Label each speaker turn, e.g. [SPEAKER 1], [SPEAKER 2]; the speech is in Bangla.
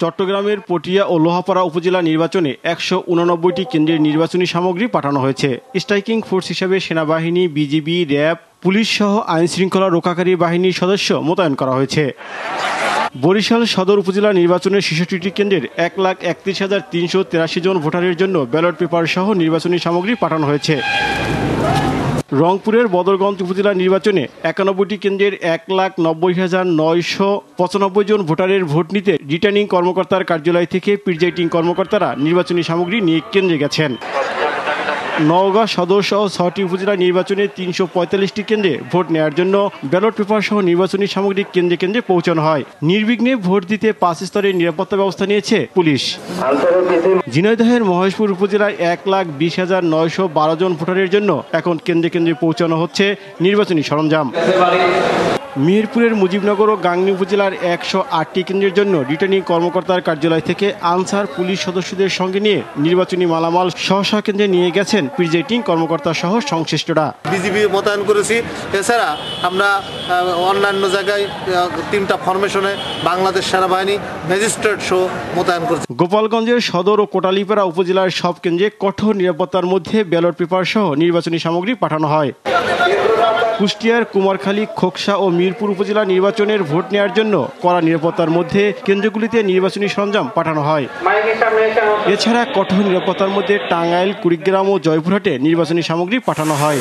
[SPEAKER 1] চট্টগ্রামের পটিয়া ও লোহাপাড়া উপজেলা নির্বাচনে একশো উনানব্বইটি কেন্দ্রের নির্বাচনী সামগ্রী পাঠানো হয়েছে। স্ট্রাইকিং ফোর্স হিসেবে সেনাবাহিনী, বিজিবি, র্যাব, পুলিশ সহ আইন শৃঙ্খলা রক্ষাকারী বাহিনীর সদস্য মোতায়েন করা হয়েছে। বরিশাল সদর উপজেলা নির্বাচনের ছেষট্টিটি কেন্দ্রের এক লাখ একত্রিশ হাজার তিনশো তেরাশি জন ভোটারের জন্য ব্যালট পেপার সহ নির্বাচনী সামগ্রী পাঠানো হয়েছে। রংপুরের বদরগঞ্জ উপজেলা নির্বাচনে একানব্বইটি কেন্দ্রের এক লাখ নব্বই হাজার নয়শো পঁচানব্বই জন ভোটারের ভোট নিতে রিটার্নিং কর্মকর্তার কার্যালয় থেকে প্রিজাইটিং কর্মকর্তারা নির্বাচনী সামগ্রী নিয়ে কেন্দ্রে গেছেন। নওগাঁ সদর সহ ছটি উপজেলা নির্বাচনে তিনশো পঁয়তাল্লিশটি কেন্দ্রে ভোট নেওয়ার জন্য ব্যালট পেপার সহ নির্বাচনী সামগ্রী কেন্দ্রে কেন্দ্রে পৌঁছানো হয়। নির্বিঘ্নে ভোট দিতে পাঁচ স্তরের নিরাপত্তা ব্যবস্থা নিয়েছে পুলিশ। ঝিনাইদহের মহেশপুর উপজেলায় এক লাখ বিশ হাজার নয়শো বারো জন ভোটারের জন্য এখন কেন্দ্রে কেন্দ্রে পৌঁছানো হচ্ছে নির্বাচনী সরঞ্জাম। মিরপুরের মুজিবনগর ও গাংনী উপজেলার একশো আটটি কেন্দ্রের জন্য রিটার্নিং কর্মকর্তার কার্যালয় থেকে আনসার পুলিশ সদস্যদের সঙ্গে নিয়ে নির্বাচনী মালামাল স্ব কেন্দ্রে নিয়ে গেছেন প্রিজাইডিং কর্মকর্তা সহ সংশ্লিষ্টরা।
[SPEAKER 2] বিজিবি মোতায়েন করেছি। এছাড়া আমরা অন্যান্য জায়গায় তিনটা ফরমেশনে বাংলাদেশ সেনাবাহিনী ম্যাজিস্ট্রেট শো মোতায়েন করেছি।
[SPEAKER 1] গোপালগঞ্জের সদর ও কোটালীপাড়া উপজেলার সব কেন্দ্রে কঠোর নিরাপত্তার মধ্যে ব্যালট পেপার সহ নির্বাচনী সামগ্রী পাঠানো হয়। কুষ্টিয়ার কুমারখালী, খোকসা ও মিরপুর উপজেলা নির্বাচনের ভোট নেওয়ার জন্য কড়া নিরাপত্তার মধ্যে কেন্দ্রগুলিতে নির্বাচনী সরঞ্জাম পাঠানো হয়। এছাড়া কঠোর নিরাপত্তার মধ্যে টাঙ্গাইল, কুড়িগ্রাম ও জয়পুরহাটে নির্বাচনী সামগ্রী পাঠানো হয়।